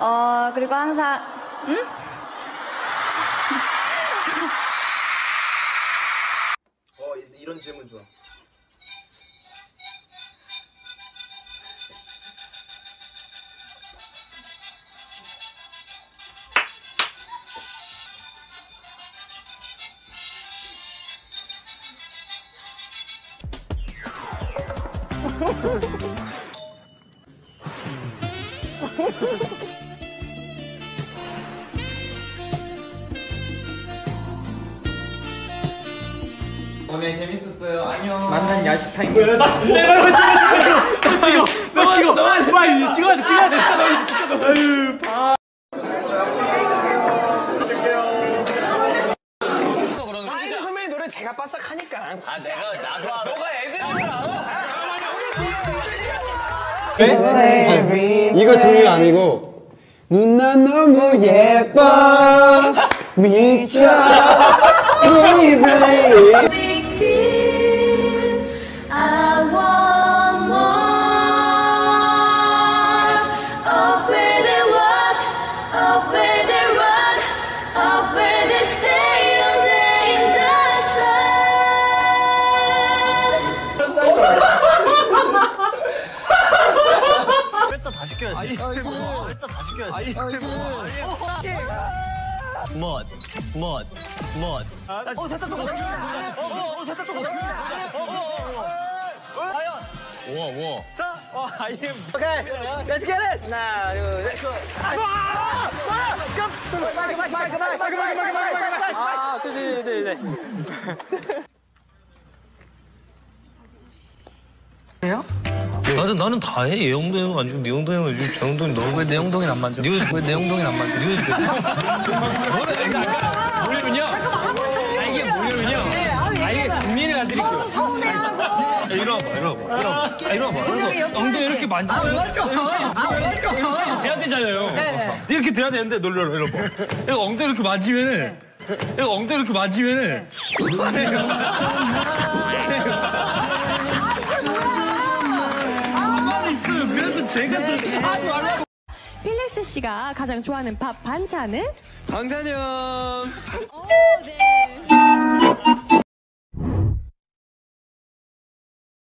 어, 그리고 항상, 응? 이런 질문 좋아. 오늘 재밌었어요. 안녕. 만난 야식 타임. 아이고 선배님 노래 제가 빠삭하니까. 아 내가 나도 알아. 너가 애들이랑 이거 중요 아니고. 누나 너무 예뻐. 미쳐. Baby 나 는 나는 다 해. 얘 엉덩이는 만지고 네 엉덩이는 만지고 제 엉덩이 너 왜 내 엉덩이는 안 만져? 왜내 엉덩이는 안 만져? 너는 뭐냐면요. 아 이게 뭐냐면요. 아 이게 정리를 안 드릴게요. 야, 이리 와봐, 이리 와봐, 이리 와봐. 아, 이리 와봐. 그래서 엉덩이 이렇게 만지면 이렇게 돼야 되잖아요. 이렇게 돼야 되는데 놀려라. 이거 엉덩이 이렇게 만지면은 엉덩이 이렇게 만지면은 하지 말라고. 필릭스 씨가 가장 좋아하는 밥 반찬은? 네.